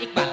ik ben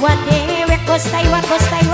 What they we're gonna